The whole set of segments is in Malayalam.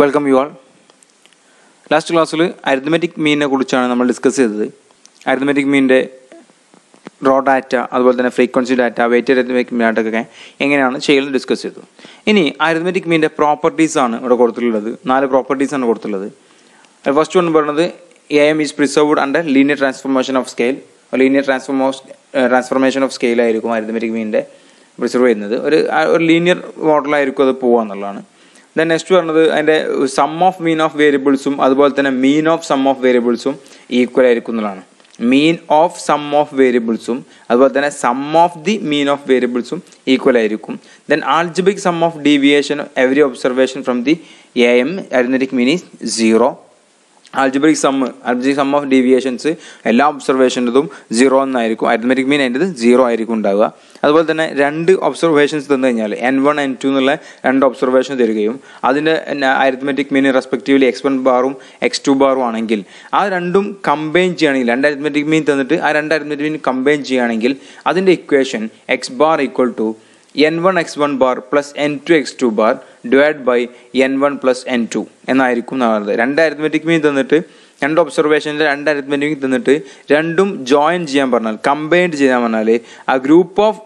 വെൽക്കം യു ആൾ ലാസ്റ്റ് ക്ലാസ്സിൽ അരിത്മെറ്റിക് മീനിനെ കുറിച്ചാണ് നമ്മൾ ഡിസ്കസ് ചെയ്തത്. അരിത്മെറ്റിക് മീനിന്റെ റോ ഡാറ്റ അതുപോലെ തന്നെ frequency data weight arithmetic mean ഒക്കെ എങ്ങനെയാണ് ചെയ്യുന്നത് ഡിസ്കസ് ചെയ്തു. ഇനി അരിത്മെറ്റിക് മീനിന്റെ പ്രോപ്പർട്ടീസ് ആണ് ഇവിടെ കൊടുത്തിട്ടുള്ളത്. നാല് പ്രോപ്പർട്ടീസ് ആണ് കൊടുത്തിട്ടുള്ളത്. ഫസ്റ്റ് വൺ പറയുന്നത് A M is preserved under linear transformation of scale linear transform transformation of scale ആയിരിക്കും അരിത്മെറ്റിക് മീനിന്റെ പ്രിസർവ് ചെയ്യുന്നത്. ഒരു ഒരു ലീനിയർ മോഡലായിരിക്കും അത് പോകുക എന്നുള്ളതാണ്. ദെൻ നെക്സ്റ്റ് പറഞ്ഞത് അതിന്റെ സം ഓഫ് മീൻ ഓഫ് വേരിയബിൾസും അതുപോലെ തന്നെ മീൻ ഓഫ് സം ഓഫ് വേരിയബിൾസും ഈക്വൽ ആയിരിക്കും എന്നുള്ളതാണ്. മീൻ ഓഫ് സം ഓഫ് വേരിയബിൾസും അതുപോലെ തന്നെ sum of the mean of വേരിയബിൾസും equal ആയിരിക്കും. Then algebraic sum of deviation every observation from the A M arithmetic mean is zero algebraic sum algebraic sum of deviations എല്ലാ ഒബ്സർവേഷന്റെതും സീറോ എന്നായിരിക്കും അരിത്മെറ്റിക് മീൻ അതിന്റെ സീറോ ആയിരിക്കും ഉണ്ടാവുക. അതുപോലെ തന്നെ രണ്ട് ഒബ്സർവേഷൻസ് തന്നു കഴിഞ്ഞാൽ എൻ വൺ എൻ ടു എന്നുള്ള രണ്ട് ഒബ്സർവേഷൻ തരികയും അതിന്റെ arithmetic mean respectively X one ബാറും X two ബാറും ആണെങ്കിൽ ആ രണ്ടും കമ്പൈൻ ചെയ്യുകയാണെങ്കിൽ രണ്ട് അരിത്മെറ്റിക് മീൻ തന്നിട്ട് ആ രണ്ട് അരിത്മെറ്റിക് മീൻ കമ്പൈൻ ചെയ്യുകയാണെങ്കിൽ അതിന്റെ equation X bar equal to N one X one bar plus N two X two bar divide by N one plus N two എന്നായിരിക്കും നടന്നത് രണ്ട് അരിത്മെറ്റിക് മീൻ തന്നിട്ട് രണ്ട് ഒബ്സർവേഷനിൽ രണ്ട് അരിത്മെറ്റിക് തന്നിട്ട് രണ്ടും ജോയിൻ ചെയ്യാൻ പറഞ്ഞാൽ കമ്പൈൻഡ് ചെയ്യാൻ പറഞ്ഞാൽ ആ ഗ്രൂപ്പ് ഓഫ്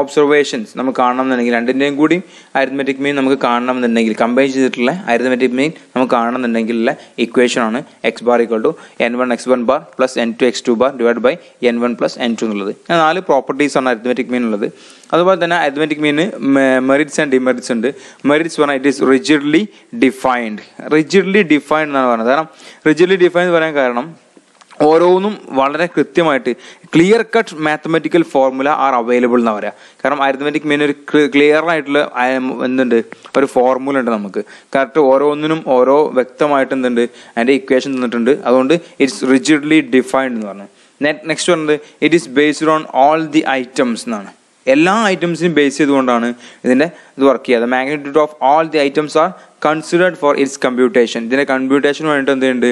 ഒബ്സർവേഷൻസ് നമുക്ക് കാണണമെന്നുണ്ടെങ്കിൽ രണ്ടിന്റെയും കൂടി അരിത്മെറ്റിക് മീൻ നമുക്ക് കാണണമെന്നുണ്ടെങ്കിൽ കമ്പൈൻ ചെയ്തിട്ടുള്ള അരിത്മെറ്റിക് മീൻ നമുക്ക് കാണണമെന്നുണ്ടെങ്കിലുള്ള ഇക്വേഷനാണ് X bar equal to N one X one bar plus N two X two bar divide by N one plus N two എന്നുള്ളത്. നാല് പ്രോപ്പർട്ടീസാണ് അരിത്മെറ്റിക് മീൻ ഉള്ളത്. അതുപോലെ തന്നെ അരിത്മെറ്റിക് മീനിന് മെറിറ്റ്സ് ആൻഡ് ഡിമെറിറ്റ്സ് ഉണ്ട്. മെറിറ്റ്സ് പറഞ്ഞാൽ it is rigidly defined rigidly defined എന്നാണ് പറയുന്നത്. കാരണം റിജിഡ്ലി ഡിഫൈൻഡ് പറയാൻ കാരണം ഓരോന്നും വളരെ കൃത്യമായിട്ട് clear cut mathematical formula are available എന്ന് പറയാം. കാരണം അരിത്മെറ്റിക് മീൻ ഒരു ക്ലിയർ ആയിട്ടുള്ള എന്തുണ്ട്? ഒരു ഫോർമുല ഉണ്ട് നമുക്ക്. കറക്റ്റ് ഓരോന്നിനും ഓരോ വ്യക്തമായിട്ട് എന്തുണ്ട്? അതിന്റെ ഇക്വേഷൻ തന്നിട്ടുണ്ട്. അതുകൊണ്ട് ഇറ്റ്സ് റിജിഡ്ലി ഡിഫൈൻഡ് എന്ന് പറഞ്ഞു. നെക്സ്റ്റ് പറഞ്ഞത് it is based on all the items എന്നാണ്. എല്ലാ ഐറ്റംസിനും ബേസ് ചെയ്തുകൊണ്ടാണ് ഇതിന്റെ ഇത് വർക്ക് ചെയ്യുക. Magnitude of all the items are considered for its computation ഇതിന്റെ കമ്പ്യൂട്ടേഷൻ വേണ്ടിയിട്ട് എന്തുണ്ട്?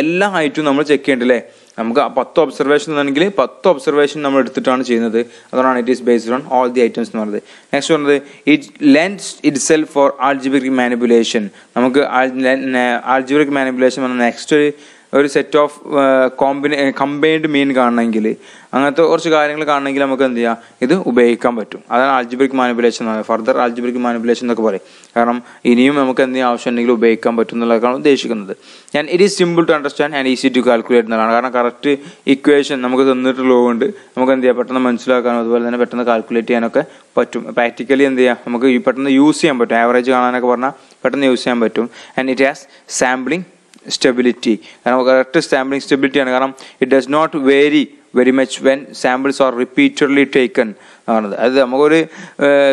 എല്ലാ ഐറ്റവും നമ്മൾ ചെക്ക് ചെയ്യേണ്ടത് അല്ലേ? നമുക്ക് പത്ത് ഒബ്സർവേഷൻ ആണെങ്കിൽ പത്ത് ഒബ്സർവേഷൻ നമ്മൾ എടുത്തിട്ടാണ് ചെയ്യുന്നത്. അതുകൊണ്ടാണ് it is based on all the items എന്ന് പറയുന്നത് നെക്സ്റ്റ് പറഞ്ഞത് it lends itself for algebraic manipulation നമുക്ക് ആൾജിബ്രിക് മാനിപ്പുലേഷൻ പറഞ്ഞ നെക്സ്റ്റ് ഒരു set of combine combined mean കാണണമെങ്കിൽ അങ്ങനത്തെ കുറച്ച് കാര്യങ്ങൾ കാണണമെങ്കിൽ നമുക്ക് എന്ത് ചെയ്യാം? ഇത് ഉപയോഗിക്കാൻ പറ്റും. അതാണ് ആൽജിബ്രിക് മാനിപ്പുലേഷൻ എന്ന് പറയുന്നത്. ഫർദർ ആൽജിബ്രിക് മാനിപ്പുലേഷൻ എന്നൊക്കെ പറയും. കാരണം ഇനിയും നമുക്ക് എന്തെങ്കിലും ആവശ്യമുണ്ടെങ്കിൽ ഉപയോഗിക്കാൻ പറ്റും എന്നുള്ളതാണ് ഉദ്ദേശിക്കുന്നത്. ഞാൻ it is simple to understand and easy to calculate എന്നതാണ് കാരണം കറക്റ്റ് ഇക്വേഷൻ നമുക്ക് തന്നിട്ടുള്ളതുകൊണ്ട് നമുക്ക് എന്ത് ചെയ്യാം? പെട്ടെന്ന് മനസ്സിലാക്കാനും അതുപോലെ തന്നെ പെട്ടെന്ന് കാൽക്കുലേറ്റ് ചെയ്യാനൊക്കെ പറ്റും. പ്രാക്ടിക്കലി എന്ത് ചെയ്യാം? നമുക്ക് പെട്ടെന്ന് യൂസ് ചെയ്യാൻ പറ്റും. ആവറേജ് കാണാനൊക്കെ പറഞ്ഞാൽ പെട്ടെന്ന് യൂസ് ചെയ്യാൻ പറ്റും. And it has sampling stability കാരണം കറക്റ്റ് സാമ്പിളിംഗ് സ്റ്റെബിലിറ്റി ആണ്. കാരണം it does not vary very much when samples are repeatedly taken ആണത്. അത് നമുക്കൊരു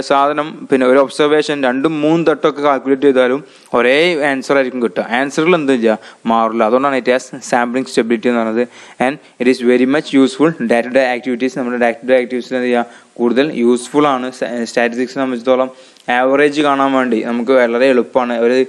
സാധനം പിന്നെ ഒരു ഒബ്സർവേഷൻ രണ്ടും മൂന്ന് തട്ടൊക്കെ കാൽക്കുലേറ്റ് ചെയ്താലും ഒരേ ആൻസർ ആയിരിക്കും കിട്ടുക. ആൻസറിൽ എന്ത് ചെയ്യുക മാറില്ല. അതുകൊണ്ടാണ് ഇറ്റ് ആസ് സാമ്പിളിംഗ് സ്റ്റെബിലിറ്റി എന്ന് പറയുന്നത്. And it is very much useful data day activities നമ്മുടെ ഡാറ്റ ഡേ ആക്ടിവിറ്റീസിൽ എന്ത് ചെയ്യുക കൂടുതൽ യൂസ്ഫുൾ ആണ്. സ്റ്റാറ്റിസ്റ്റിക്സിനെ സംബന്ധിച്ചിടത്തോളം ആവറേജ് കാണാൻ വേണ്ടി നമുക്ക് വളരെ എളുപ്പമാണ്. ഒരു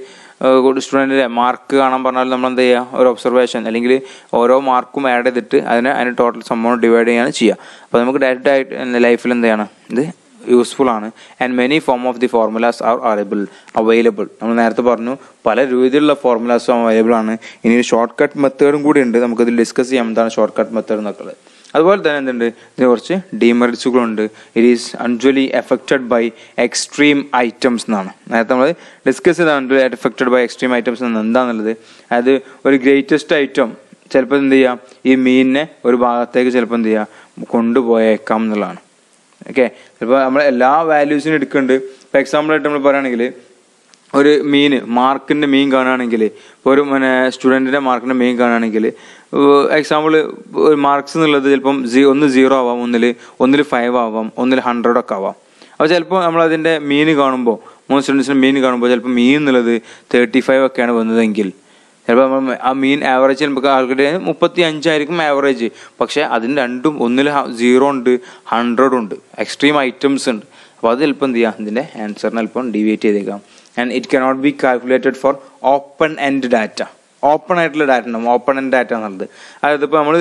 സ്റ്റുഡന്റിന്റെ മാർക്ക് കാണാൻ പറഞ്ഞാൽ നമ്മൾ എന്ത് ചെയ്യുക ഒരു ഒബ്സർവേഷൻ അല്ലെങ്കിൽ ഓരോ മാർക്കും ആഡ് ചെയ്തിട്ട് അതിനെ അതിന് ടോട്ടൽ സംഭവം ഡിവൈഡ് ചെയ്യാണ് ചെയ്യുക. അപ്പോൾ നമുക്ക് ഡയറക്റ്റ് ആയിട്ട് ലൈഫിൽ എന്ത് ചെയ്യണം? ഇത് യൂസ്ഫുൾ ആണ്. And many form of the formulas are available available നമ്മൾ നേരത്തെ പറഞ്ഞു പല രീതിയിലുള്ള ഫോർമുലാസും അവൈലബിൾ ആണ്. ഇനി ഷോർട്ട് കട്ട് മെത്തേഡും കൂടി ഉണ്ട്. നമുക്കിത് ഡിസ്കസ് ചെയ്യാം. എന്താണ് ഷോർട്ട് കട്ട് മെത്തേഡ് എന്നൊക്കെ അതുപോലെ തന്നെ എന്തുണ്ട്? ഇതിന് കുറച്ച് ഡീമെറിറ്റ്സുകളുണ്ട് it is unduly affected by extreme items എന്നാണ്. നേരത്തെ നമ്മൾ ഡിസ്കസ് ചെയ്താണ് എഫക്റ്റഡ് ബൈ എക്സ്ട്രീം ഐറ്റംസ് എന്ന്. എന്താണെന്നുള്ളത് അതായത് ഒരു ഗ്രേറ്റസ്റ്റ് ഐറ്റം ചിലപ്പോൾ എന്ത് ചെയ്യാം? ഈ മീനിനെ ഒരു ഭാഗത്തേക്ക് ചിലപ്പോൾ എന്ത് ചെയ്യുക കൊണ്ടുപോയേക്കാം എന്നുള്ളതാണ്. ഓക്കെ ചിലപ്പോൾ നമ്മൾ എല്ലാ വാല്യൂസിനും എടുക്കുന്നുണ്ട്. ഇപ്പോൾ എക്സാമ്പിളായിട്ട് നമ്മൾ പറയുകയാണെങ്കിൽ ഒരു മീൻ മാർക്കിന്റെ മീൻ കാണുകയാണെങ്കിൽ ഒരു പിന്നെ സ്റ്റുഡന്റിന്റെ മാർക്കിന്റെ മീൻ കാണുകയാണെങ്കിൽ എക്സാമ്പിൾ മാർക്സ് എന്നുള്ളത് ചിലപ്പം ഒന്ന് സീറോ ആവാം ഒന്നിൽ ഒന്നിൽ ഫൈവ് ആവാം ഒന്നിൽ ഹൺഡ്രഡ് ഒക്കെ ആവാം. അപ്പോൾ ചിലപ്പോൾ നമ്മൾ അതിന്റെ മീൻ കാണുമ്പോൾ മൂന്ന് സ്റ്റുഡൻസിന്റെ മീൻ കാണുമ്പോൾ ചിലപ്പോൾ മീൻ എന്നുള്ളത് തേർട്ടി ഫൈവ് ഒക്കെയാണ് വന്നതെങ്കിൽ. ചിലപ്പോൾ നമ്മൾ ആ മീൻ ആവറേജ് ചിലപ്പോൾ ആൾക്കാരുടെ മുപ്പത്തി അഞ്ചായിരിക്കും ആവറേജ് പക്ഷേ അതിന് രണ്ടും ഒന്നിൽ സീറോ ഉണ്ട് ഹൺഡ്രഡ് ഉണ്ട് എക്സ്ട്രീം ഐറ്റംസ് ഉണ്ട്. അപ്പോൾ അത് ചിലപ്പോൾ എന്ത് ചെയ്യാം? ഇതിന്റെ ആൻസറിനെ അല്പം ഡിവേറ്റ് ചെയ്തേക്കാം. And it cannot be calculated for open end data open ആയിട്ടുള്ള ഡാറ്റ ഉണ്ടാവും. ഓപ്പൺ എൻഡ് ഡാറ്റ എന്നുള്ളത്. അതായത് ഇപ്പോൾ നമ്മൾ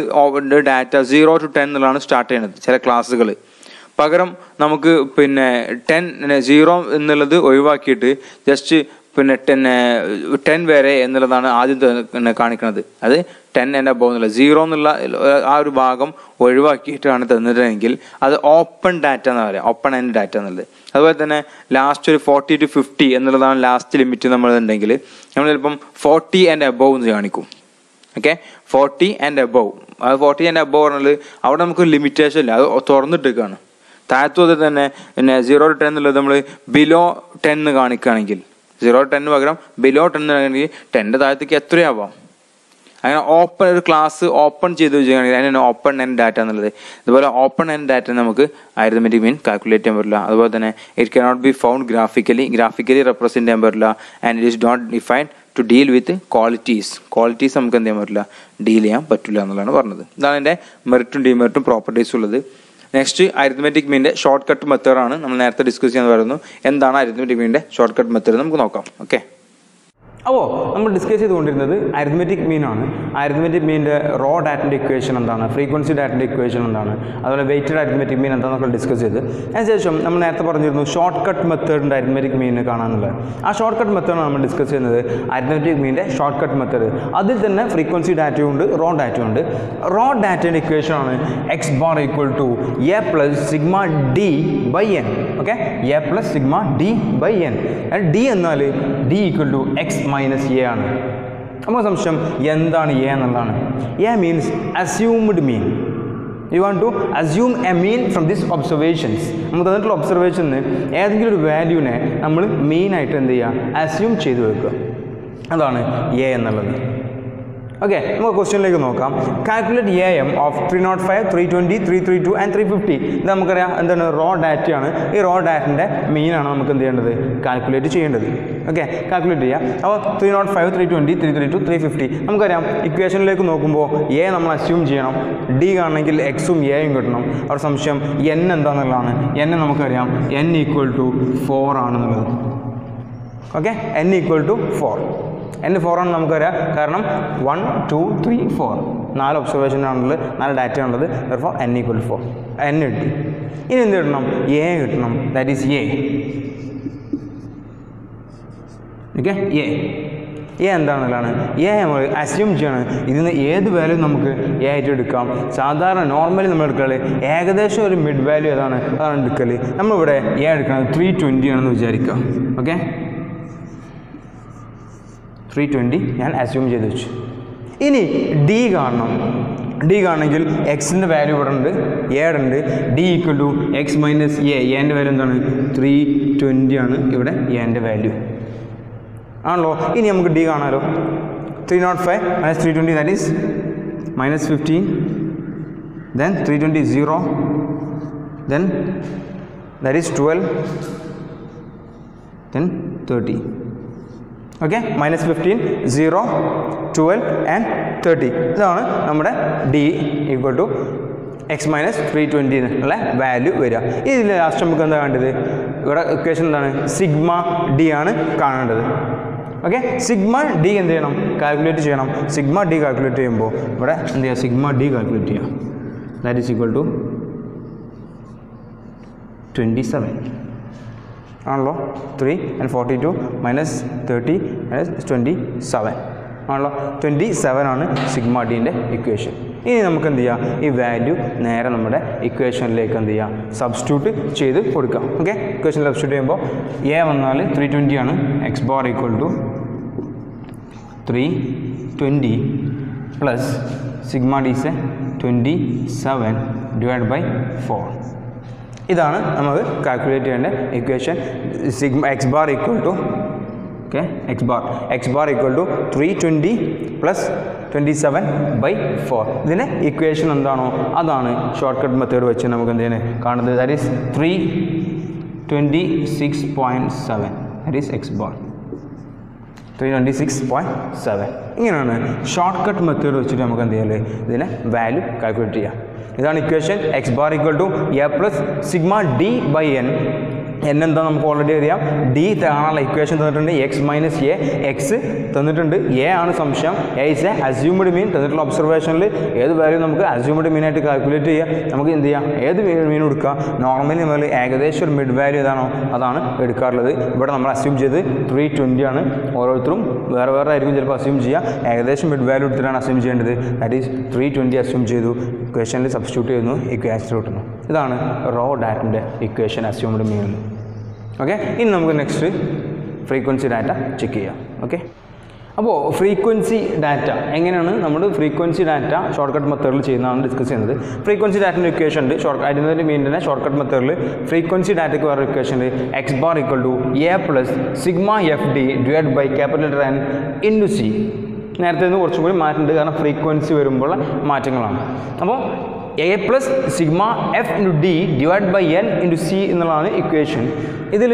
ഡാറ്റ സീറോ ടു ടെൻ എന്നുള്ളതാണ് സ്റ്റാർട്ട് ചെയ്യുന്നത് ചില ക്ലാസ്സുകൾ പകരം നമുക്ക് പിന്നെ ടെൻ സീറോ എന്നുള്ളത് ഒഴിവാക്കിയിട്ട് ജസ്റ്റ് പിന്നെ ടെൻ ടെൻ വരെ എന്നുള്ളതാണ് ആദ്യം കാണിക്കുന്നത് അത് ടെൻ എന്റെ അബവ് എന്നുള്ള സീറോ എന്നുള്ള ആ ഒരു ഭാഗം ഒഴിവാക്കിയിട്ടാണ് തന്നിട്ടുണ്ടെങ്കിൽ അത് ഓപ്പൺ ഡാറ്റ എന്ന് പറയാം ഓപ്പൺ ആൻഡ് ഡാറ്റ എന്നുള്ളത്. അതുപോലെ തന്നെ ലാസ്റ്റ് ഒരു ഫോർട്ടി ടു ഫിഫ്റ്റി എന്നുള്ളതാണ് ലാസ്റ്റ് ലിമിറ്റ് നമ്മൾ നമ്മളുണ്ടെങ്കിൽ നമ്മൾ ചിലപ്പം ഫോർട്ടി ആൻഡ് അബവ് എന്ന് കാണിക്കും. ഓക്കെ ഫോർട്ടി ആൻഡ് അബവ് അത് ഫോർട്ടി ആൻഡ് അബവ് പറഞ്ഞാൽ അവിടെ നമുക്ക് ലിമിറ്റേഷൻ ഇല്ല. അത് തുറന്നിട്ടേക്കാണ് താഴത്തും അത് തന്നെ പിന്നെ സീറോ ടു ടെൻ എന്നുള്ളത് നമ്മൾ ബിലോ ടെൻ കാണിക്കുകയാണെങ്കിൽ സീറോ ടെൻ പകരം ബിലോ ടെൻ ആണെങ്കിൽ ടെന്റെ താഴത്തേക്ക് എത്രയാവാം? അങ്ങനെ ഓപ്പൺ ഒരു ക്ലാസ് ഓപ്പൺ ചെയ്ത് വെച്ചിട്ടുണ്ടെങ്കിൽ അതിനാണ് ഓപ്പൺ ആൻഡ് ഡാറ്റ എന്നുള്ളത്. അതുപോലെ ഓപ്പൺ ആൻഡ് ഡാറ്റ നമുക്ക് അരിതമെറ്റിക് മീൻ കാൽക്കുലേറ്റ് ചെയ്യാൻ പറ്റില്ല. അതുപോലെ തന്നെ it cannot be found graphically graphically represent ചെയ്യാൻ പറ്റില്ല. And it is not defined to deal with qualities qualities നമുക്ക് എന്ത് ചെയ്യാൻ പറ്റില്ല? ഡീൽ ചെയ്യാൻ പറ്റില്ല എന്നുള്ളതാണ് പറഞ്ഞത്. ഇതാണ് എന്റെ മെറിറ്റും ഡിമെറിറ്റും പ്രോപ്പർട്ടീസ് ഉള്ളത്. നെക്സ്റ്റ് അരിത്മെറ്റിക് മീന്റെ ഷോർട്ട് കട്ട് മെത്തേഡാണ് നമ്മൾ നേരത്തെ ഡിസ്കസ് ചെയ്യാൻ പറയുന്നു. എന്താണ് അരിത്മെറ്റിക് മീന്റെ ഷോർട്ട് കട്ട് മെത്തേഡ് നമുക്ക് നോക്കാം. ഓക്കെ അപ്പോൾ നമ്മൾ ഡിസ്കസ് ചെയ്തുകൊണ്ടിരുന്നത് അരിത്മെറ്റിക് മീനാണ് അരിത്മെറ്റിക് മീനിന്റെ റോ ഡാറ്റിന്റെ ഇക്വേഷൻ എന്താണ്? ഫ്രീക്വൻസി ഡാറ്റിന്റെ ഇക്വേഷൻ എന്താണ്? അതുപോലെ വെയിറ്റഡ് അരിത്മെറ്റിക് മീൻ എന്താണെന്നൊക്കെ ഡിസ്കസ് ചെയ്ത്. അതിനുശേഷം നമ്മൾ നേരത്തെ പറഞ്ഞിരുന്നു ഷോർട്ട് കട്ട് മെത്തേഡിന്റെ അരിത്മെറ്റിക് മീൻ കാണാനുള്ളത്. ആ ഷോർട്ട് കട്ട് മെത്തേഡാണ് നമ്മൾ ഡിസ്കസ് ചെയ്യുന്നത്. അരിത്മെറ്റിക് മീനിന്റെ ഷോർട്ട് കട്ട് മെത്തേഡ് അതിൽ തന്നെ ഫ്രീക്വൻസി ഡാറ്റയും ഉണ്ട് റോ ഡാറ്റയും ഉണ്ട്. റോ ഡാറ്റന്റെ ഇക്വേഷൻ ആണ് X bar equal to A plus sigma D by N okay A plus sigma D by N D എന്നാൽ D equal to X minus A ആണ്. നമുക്ക് സംശയം എന്താണ് എ എന്നുള്ളതാണ്. A means assumed mean you want to assume a mean from this observations നമ്മൾ തന്നിട്ടുള്ള ഒബ്സർവേഷനിൽ ഏതെങ്കിലും ഒരു വാല്യൂനെ നമ്മൾ മെയിനായിട്ട് എന്ത് ചെയ്യുക? അസ്യൂം ചെയ്തു വെക്കുക. അതാണ് എ എന്നുള്ളത്. ഓക്കെ നമുക്ക് ക്വസ്റ്റ്യനിലേക്ക് നോക്കാം. Calculate A M of three nought five three twenty three three two and three fifty ഇത് നമുക്കറിയാം എന്താണ് റോ ഡാറ്റയാണ് ഈ റോ ഡാറ്റിന്റെ മീനാണ് നമുക്ക് എന്ത് ചെയ്യേണ്ടത്? കാൽക്കുലേറ്റ് ചെയ്യേണ്ടത്. ഓക്കെ കാൽക്കുലേറ്റ് ചെയ്യാം. അപ്പോൾ three nought five three twenty three three two three fifty നമുക്കറിയാം ഇക്വേഷനിലേക്ക് നോക്കുമ്പോൾ എ നമ്മൾ അസ്യൂം ചെയ്യണം. ഡി കാണണമെങ്കിൽ എക്സും എയും കിട്ടണം. അവർ സംശയം എൻ എന്താണെന്നുള്ളതാണ് എൻ നമുക്കറിയാം എൻ ഈക്വൽ ടു ഫോർ ആണെന്നുള്ളത്. Okay N equal to four N four ആണ് നമുക്കറിയാം കാരണം വൺ ടു ത്രീ ഫോർ നാല് ഒബ്സർവേഷൻ ആണുള്ളത് നാല് ഡാറ്റ ആണുള്ളത്. Four N equal four N കിട്ടി. ഇനി എന്ത് കിട്ടണം? എ കിട്ടണം. That is A okay A A എന്താണെന്നുള്ളതാണ്. A നമ്മൾ അസ്യൂം ചെയ്യണം. ഇതിന് ഏത് വാല്യൂ നമുക്ക് എ ആയിട്ട് എടുക്കാം? സാധാരണ നോർമലി നമ്മൾ എടുക്കൽ ഏകദേശം ഒരു മിഡ് വാല്യൂ ഏതാണ്? അതാണ് എടുക്കൽ നമ്മളിവിടെ എ എടുക്കുന്നത് ത്രീ ട്വന്റി ആണെന്ന് വിചാരിക്കാം. ഓക്കെ ത്രീ ട്വന്റി ഞാൻ അസ്യൂം ചെയ്ത് വെച്ചു. ഇനി ഡി കാണണം. ഡി കാണണമെങ്കിൽ എക്സിന്റെ വാല്യൂ ഇവിടെ ഉണ്ട് ഏഡ് ഉണ്ട്. D equal to X minus A എന്റെ വാല്യൂ എന്താണ്? ത്രീ ട്വന്റി ആണ് ഇവിടെ എന്റെ വാല്യൂ ആണല്ലോ? ഇനി നമുക്ക് ഡി കാണാമല്ലോ three nought five minus three twenty that is minus fifteen then three twenty zero then that is twelve then thirty okay minus fifteen zero twelve and thirty ഇതാണ് നമ്മുടെ D equal to X minus three twenty എന്നുള്ള വാല്യൂ വരിക. ഇതിൽ ലാസ്റ്റ് നമുക്ക് എന്താ വേണ്ടത് ഇവിടെ ഇക്വേഷൻ എന്താണ്? സിഗ്മ ഡി ആണ് കാണേണ്ടത്. ഓക്കെ സിഗ്മ ഡി എന്ത് ചെയ്യണം? കാൽക്കുലേറ്റ് ചെയ്യണം. സിഗ്മ ഡി കാൽക്കുലേറ്റ് ചെയ്യുമ്പോൾ ഇവിടെ എന്ത് ചെയ്യുക സിഗ്മ ഡി കാൽക്കുലേറ്റ് ചെയ്യാം. That is equal to twenty seven ആണല്ലോ? Three and forty two minus thirty minus twenty seven ആണല്ലോ? ട്വന്റി സെവൻ ആണ് സിഗ്മ ഡീന്റെ ഇക്വേഷൻ ഇനി നമുക്ക് എന്ത് ചെയ്യാം? ഈ വാല്യൂ നേരെ നമ്മുടെ ഇക്വേഷനിലേക്ക് എന്ത് ചെയ്യാം? സബ്സ്റ്റിറ്റ്യൂട്ട് ചെയ്ത് കൊടുക്കാം. ഓക്കെ ഇക്വേഷൻ സബ്സ്റ്റിറ്റ്യൂട്ട് ചെയ്യുമ്പോൾ എ വന്നാൽ ത്രീ ട്വന്റി ആണ്. X bar equal to three twenty plus sigma D's twenty seven divide by four ഇതാണ് നമുക്ക് കാൽക്കുലേറ്റ് ചെയ്യേണ്ട equation sigma X bar equal to okay X bar X bar equal to three twenty plus twenty seven by four ഇതിന്റെ ഇക്വേഷൻ എന്താണോ അതാണ് ഷോർട്ട് കട്ട് മെത്തേഡ് വെച്ച് നമുക്ക് എന്ത് ചെയ്യുന്നത് കാണുന്നത്. That is three twenty six point seven that is X bar three twenty six point seven ഇങ്ങനെയാണ് ഷോർട്ട് കട്ട് മെത്തേഡ് വെച്ചിട്ട് നമുക്ക് എന്ത് ചെയ്യാം ഇതിനെ വാല്യൂ കാൽക്കുലേറ്റ് ചെയ്യാം. ഇതാണ് equation X bar equal to A plus sigma D by N N എന്താ നമുക്ക് ഓൾറെഡി അറിയാം ഡി കാണാനുള്ള ഇക്വേഷൻ തന്നിട്ടുണ്ട്. എക്സ് മൈനസ് എ എക്സ് തന്നിട്ടുണ്ട്. എ ആണ് സംശയം. A is a assumed mean തന്നിട്ടുള്ള ഒബ്സർവേഷനിൽ ഏത് വാല്യൂ നമുക്ക് അസ്യൂംഡ് മീൻ ആയിട്ട് കാൽക്കുലേറ്റ് ചെയ്യാം? നമുക്ക് എന്ത് ചെയ്യാം? ഏത് മീൻ എടുക്കുക നോർമലി നമ്മൾ ഏകദേശം ഒരു മിഡ് വാല്യൂ ഏതാണോ അതാണ് എടുക്കാറുള്ളത്. ഇവിടെ നമ്മൾ അസ്യൂം ചെയ്ത് ത്രീ ട്വന്റി ആണ്. ഓരോരുത്തരും വേറെ വേറെ ആയിരിക്കും ചിലപ്പോൾ അസ്യൂം ചെയ്യുക ഏകദേശം മിഡ് വാല്യൂ എടുത്തിട്ടാണ് അസ്യൂം ചെയ്യേണ്ടത്. That is three twenty assume ചെയ്തു. ഇക്വേഷനിൽ സബ്സ്റ്റിറ്റ്യൂട്ട് ചെയ്യുന്നു. ഇക്വേഷൻ കിട്ടുന്നു ഇതാണ് റോ ഡാറ്റിന്റെ ഇക്വേഷൻ അസ്യൂംഡ് മീനിൽ ഓക്കെ ഇനി നമുക്ക് നെക്സ്റ്റ് ഫ്രീക്വൻസി ഡാറ്റ ചെക്ക് ചെയ്യാം. ഓക്കെ അപ്പോൾ ഫ്രീക്വൻസി ഡാറ്റ എങ്ങനെയാണ് നമ്മൾ ഫ്രീക്വൻസി ഡാറ്റ ഷോർട്ട് കട്ട് മെത്തേഡിൽ ചെയ്യുന്നതാണ് ഡിസ്കസ് ചെയ്യുന്നത്. ഫ്രീക്വൻസി ഡാറ്റിന്റെ ഇക്വേഷൻ ഉണ്ട് ഷോർട്ട് അതിന്റെ തന്നെ ഷോർട്ട് കട്ട് മെത്തേഡിൽ ഫ്രീക്വൻസി ഡാറ്റയ്ക്ക് വേറെ ഇക്വേഷൻ ഉണ്ട് X bar equal to A plus sigma F D divide by capital letter N to C നേരത്തെ നിന്ന് കുറച്ചും കൂടി മാറ്റുന്നുണ്ട് കാരണം ഫ്രീക്വൻസി വരുമ്പോൾ മാറ്റങ്ങളാണ്. അപ്പോൾ A plus sigma F into D divide by N into C എന്നുള്ളതാണ് ഇക്വേഷൻ ഇതിൽ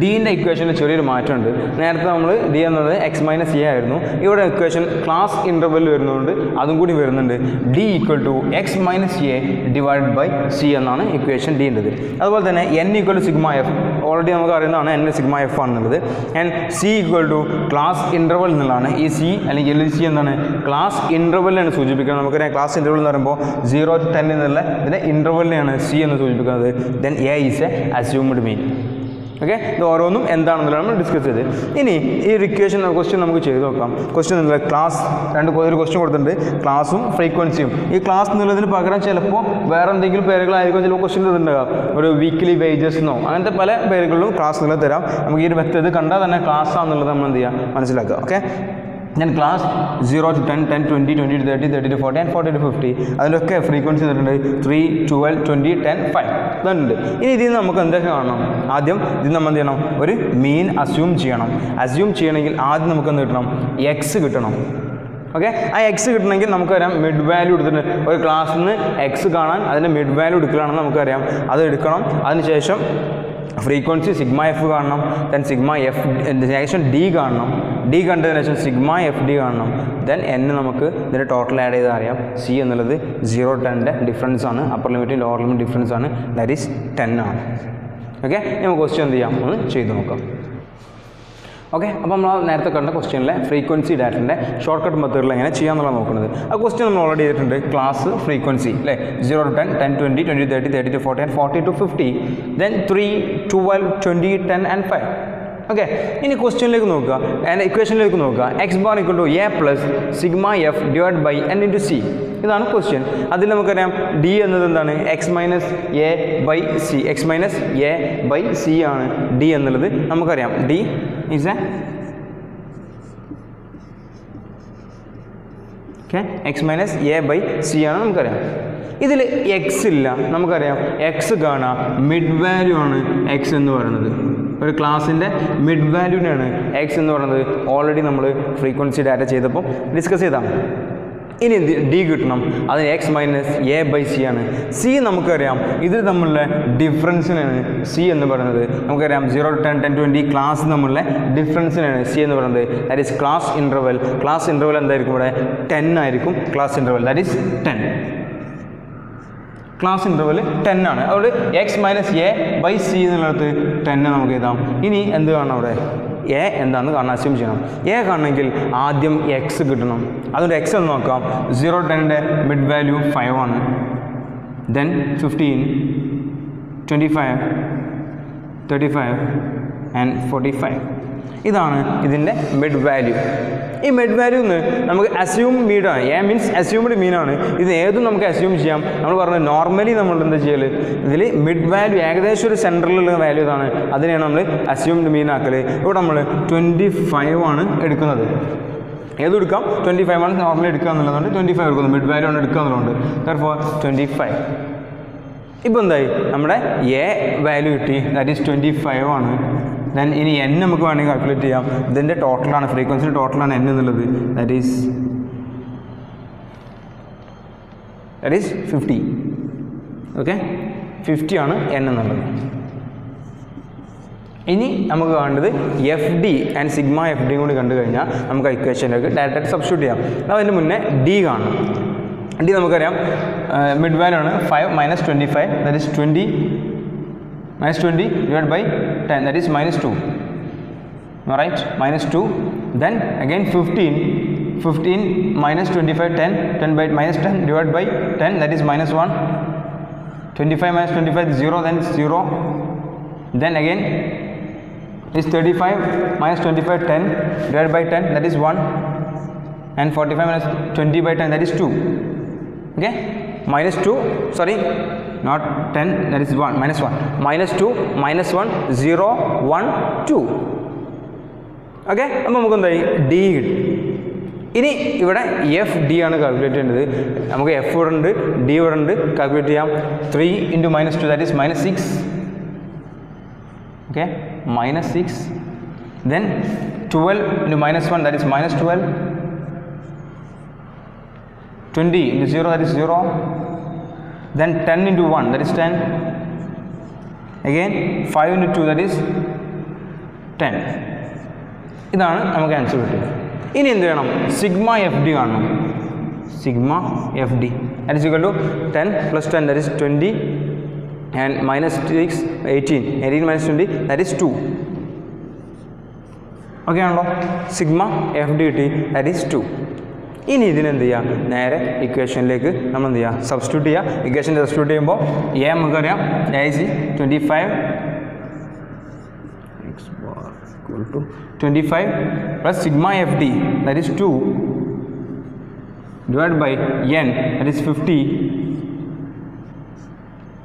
ഡീന്റെ ഇക്വേഷനിൽ ചെറിയൊരു മാറ്റമുണ്ട്. നേരത്തെ നമ്മൾ ഡി എന്നത് എക്സ് മൈനസ് എ ആയിരുന്നു. ഇവിടെ ഇക്വേഷൻ ക്ലാസ് ഇന്റർവെൽ വരുന്നതുകൊണ്ട് അതും കൂടി വരുന്നുണ്ട്. D equal to X minus A divide by C എന്നാണ് ഇക്വേഷൻ ഡീന്റെത് അതുപോലെ തന്നെ N equal to sigma F already നമുക്ക് അറിയുന്നതാണ് എൻ സിഗ്മ എഫ് ആണെന്നുള്ളത്. And C equal to class interval എന്നുള്ളതാണ്. ഈ സി അല്ലെങ്കിൽ എൽ സി എന്താണ് ക്ലാസ് ഇന്റർവെല്ലാണ് സൂചിപ്പിക്കുന്നത്. നമുക്കറിയാം ക്ലാസ് ഇന്റർവെൽ എന്ന് പറയുമ്പോൾ സീറോ ടെൻ എന്നുള്ള ഇതിന്റെ ഇന്റർവെല്ലിനെയാണ് സി എന്ന് സൂചിപ്പിക്കുന്നത്. Then A is A assumed mean okay ഇത് ഓരോന്നും എന്താണെന്നുള്ള നമ്മൾ ഡിസ്കസ് ചെയ്ത് ഇനി ഈ ഒരു ഇക്വേഷൻ ക്വസ്റ്റ്യൻ നമുക്ക് ചെയ്ത് നോക്കാം. ക്വസ്റ്റ്യൻ എന്നുള്ള ക്ലാസ് രണ്ട് ഒരു ക്വസ്റ്റ്യൻ കൊടുത്തിട്ടുണ്ട്. ക്ലാസ്സും ഫ്രീക്വൻസിയും ഈ ക്ലാസ് എന്നുള്ളതിന് പകരം ചിലപ്പോൾ വേറെ എന്തെങ്കിലും പേരുകളായിരിക്കും ചിലപ്പോൾ ക്വസ്റ്റ്യൻ ഇതുണ്ടാകാം. ഒരു വീക്ക്ലി വേജസ് എന്നോ അങ്ങനത്തെ പല പേരുകളിലും ക്ലാസ് എന്നുള്ളത് തരാം. നമുക്ക് ഈ ഒരു മെത്തേഡ് കണ്ടാൽ തന്നെ ക്ലാസ് ആണെന്നുള്ളത് നമ്മൾ എന്ത് ചെയ്യുക മനസ്സിലാക്കുക. ഓക്കെ ഞാൻ class zero to ten ten twenty twenty to thirty thirty to forty and forty to fifty അതിലൊക്കെ ഫ്രീക്വൻസി തന്നിട്ടുണ്ട് three twelve twenty ten five ഇതുണ്ട്. ഇനി ഇതിൽ നിന്ന് നമുക്ക് എന്തൊക്കെ കാണണം? ആദ്യം ഇത് നമ്മൾ എന്ത് ചെയ്യണം? ഒരു മീൻ അസ്യൂം ചെയ്യണം. അസ്യൂം ചെയ്യണമെങ്കിൽ ആദ്യം നമുക്ക് എന്ത് കിട്ടണം? എക്സ് കിട്ടണം. ഓക്കെ ആ എക്സ് കിട്ടണമെങ്കിൽ നമുക്കറിയാം മിഡ് വാല്യൂ എടുത്തിട്ട് ഒരു ക്ലാസ്സിൽ നിന്ന് എക്സ് കാണാൻ അതിന്റെ മിഡ് വാല്യൂ എടുക്കലാണെന്ന് നമുക്കറിയാം. അത് എടുക്കണം. അതിനുശേഷം ഫ്രീക്വൻസി സിഗ്മ എഫ് കാണണം ദെൻ സിഗ്മ എഫ് ശേഷം ഡി കാണണം. ഡി കണ്ടതിന് ശേഷം സിഗ്മ എഫ് ഡി കാണണം. ദെൻ എൻ നമുക്ക് ഇതിന്റെ ടോട്ടൽ ആഡ് ചെയ്താൽ അറിയാം. സി എന്നുള്ളത് സീറോ ടെന്റെ ഡിഫറൻസ് ആണ്. അപ്പർ ലിമിറ്റും ലോവർ ലിമിറ്റ് ഡിഫറൻസ് ആണ്. ദാറ്റ് ഈസ് ടെൻ ആണ്. ഓക്കെ നമുക്ക് ക്വസ്റ്റ്യൻ എന്ത് ചെയ്യാം? ഒന്ന് ചെയ്ത് നോക്കാം. ഓക്കെ അപ്പോൾ നമ്മൾ നേരത്തെ കണ്ട ക്വസ്റ്റ്യനിലെ ഫ്രീക്വൻസി ഡാറ്റിന്റെ ഷോർട്ട് കട്ട് മെത്തേഡിൽ എങ്ങനെ ചെയ്യാമെന്നുള്ള നോക്കുന്നത്. ആ ക്വസ്റ്റ്യൻ നമ്മൾ ഓൾറെഡി ചെയ്തിട്ടുണ്ട്. ക്ലാസ് ഫ്രീക്വൻസി അല്ലേ zero to ten ten twenty twenty thirty thirty to forty and forty to fifty then three twelve twenty ten and five okay ഇനി ക്വസ്റ്റ്യനിലേക്ക് നോക്കുക. ആൻഡ് ഇക്വേഷനിലേക്ക് നോക്കുക. X bar equal to A plus sigma F divide by N into C ഇതാണ് ക്വസ്റ്റ്യൻ അതിൽ നമുക്കറിയാം ഡി എന്നത് എന്താണ്? X minus A by C X minus A by C ആണ് ഡി എന്നുള്ളത് നമുക്കറിയാം. D is A okay X minus A by C ആണ് നമുക്കറിയാം. ഇതിൽ എക്സ് ഇല്ല. നമുക്കറിയാം എക്സ് കാണാം. മിഡ് വാല്യൂ ആണ് എക്സ് എന്ന് പറയുന്നത്. ഒരു ക്ലാസ്സിന്റെ മിഡ് വാല്യൂവിനാണ് എക്സ് എന്ന് പറയുന്നത്. ഓൾറെഡി നമ്മൾ ഫ്രീക്വൻസി ഡാറ്റ ചെയ്തപ്പോൾ ഡിസ്കസ് ചെയ്താണ്. ഇനി ഡി കിട്ടണം? അത് X minus A by C ആണ്. സി നമുക്കറിയാം. ഇത് തമ്മിലുള്ള ഡിഫറൻസിനാണ് സി എന്ന് പറയുന്നത്. നമുക്കറിയാം zero ten ten twenty class തമ്മിലുള്ള ഡിഫറൻസിനാണ് സി എന്ന് പറയുന്നത്. That is class interval class interval എന്തായിരിക്കും ഇവിടെ? ടെൻ ആയിരിക്കും. Class interval that is ten class interval ten ആണ്. അതുകൊണ്ട് X minus A by C എന്നുള്ളത് ടെൻ നമുക്ക് എഴുതാം. ഇനി എന്ത് കാണണം അവിടെ? എ എന്താണെന്ന് കാണാൻ അസ്യൂം ചെയ്യണം. എ കാണണമെങ്കിൽ ആദ്യം എക്സ് കിട്ടണം. അതുകൊണ്ട് എക്സ് എന്ന് നോക്കാം. സീറോ ടെന്റെ മിഡ് വാല്യൂ ഫൈവ് ആണ്. Then fifteen twenty five thirty five and forty five ഇതാണ് ഇതിന്റെ മിഡ് വാല്യൂ ഈ മിഡ് വാല്യൂ എന്ന് നമുക്ക് അസ്യൂം മീഡാണ് എ മീൻസ് അസ്യൂംഡ് മീനാണ് ഇത് ഏതും നമുക്ക് അസ്യൂം ചെയ്യാം. നമ്മൾ പറഞ്ഞു നോർമലി നമ്മൾ എന്താ ചെയ്യൽ ഇതിൽ മിഡ് വാല്യൂ ഏകദേശം ഒരു സെന്ററിലുള്ള വാല്യൂ ഇതാണ്. അതിനെയാണ് നമ്മൾ അസ്യൂംഡ് മീനാക്കൽ ഇവിടെ നമ്മൾ ട്വന്റി ഫൈവ് ആണ് എടുക്കുന്നത്. ഏത് എടുക്കാം. ട്വന്റി ഫൈവ് ആണ് നോർമലി എടുക്കുക എന്നുള്ളതുകൊണ്ട് ട്വന്റി ഫൈവ് എടുക്കുന്നു. മിഡ് വാല്യൂ ആണ് എടുക്കുക എന്നുള്ളതുകൊണ്ട്. ദർഫോർ ട്വന്റി ഫൈവ് ഇപ്പോൾ എന്തായി? നമ്മുടെ എ വാല്യൂ കിട്ടി. ദാറ്റ് ഈസ് ട്വന്റി ഫൈവ് ആണ്. ദെൻ ഇനി എൻ നമുക്ക് വേണമെങ്കിൽ കാൽക്കുലേറ്റ് ചെയ്യാം. ഇതിന്റെ ടോട്ടലാണ് ഫ്രീക്വൻസിന്റെ ടോട്ടലാണ് എൻ എന്നുള്ളത്. That is that is fifty okay fifty ആണ് എൻ എന്നുള്ളത്. ഇനി നമുക്ക് കാണേണ്ടത് F D and sigma F ഡിയും കൂടി കണ്ടു കഴിഞ്ഞാൽ നമുക്ക് ഇക്വേഷനിലേക്ക് ഡയറക്റ്റ് സബ്സ്റ്റിറ്റ്യൂട്ട് ചെയ്യാം. അതിന് മുന്നേ ഡി കാണണം. ഡി നമുക്കറിയാം മിഡ് വാല്യൂ ആണ് five minus twenty five that is twenty minus 20 divided by 10 that is minus 2 all right minus 2 then again 15 15 minus 25 10 10 by minus 10 divided by 10 that is minus 1 25 minus 25 is 0 then 0 then again is 35 minus 25 10 divided by 10 that is 1 and 45 minus 20 by 10 that is 2 okay? Minus 2 sorry not 10 that is 1 minus 1 minus 2 minus 1 0 1 2 okay അപ്പോൾ നമുക്ക് എന്തായി ഡി കിട്ടി. ഇനി ഇവിടെ എഫ് ഡി ആണ് കാൽക്കുലേറ്റ് ചെയ്യേണ്ടത്. നമുക്ക് എഫ് ഇവിടെ ഉണ്ട് ഡി ഇവിടെ ഉണ്ട്. കാൽക്കുലേറ്റ് ചെയ്യാം. Three into minus two that is minus six okay minus 6 then 12 into minus 1 that is minus 12 20 into 0 that is 0 then 10 into 1 that is 10 again 5 into 2 that is 10 ഇതാണ് നമുക്ക് ആൻസർ കിട്ടിയത്. ഇനി എന്ത് വേണം? സിഗ്മ എഫ് ഡി കാണണം. Sigma F D that is equal to ten plus ten that is twenty and minus six eighteen eighteen minus twenty that is two okay ആണല്ലോ? സിഗ്മ എഫ് ഡി കിട്ടി ദാറ്റ് ഈസ് ടു ഇനി ഇതിനെന്ത് ചെയ്യുക നേരെ ഇക്വേഷനിലേക്ക് നമ്മൾ എന്ത് ചെയ്യുക സബ്സ്റ്റിറ്റ്യൂട്ട് ചെയ്യുക ഇക്വേഷൻ സബ്സ്റ്റിറ്റ്യൂട്ട് ചെയ്യുമ്പോൾ എ നമുക്കറിയാം A twenty five twenty five plus sigma F D that is two divide by N that is fifty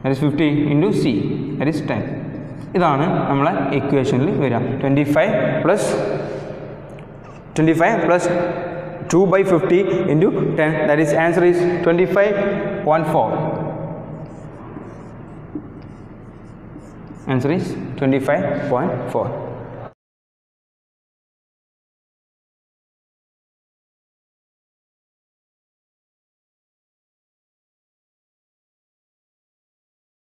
that is 50 into c that is 10 ഇതാണ് നമ്മളെ ഇക്വേഷനിൽ വരിക. Twenty five plus twenty five plus 2 by 50 into 10 that is answer is 25.4 answer is 25.4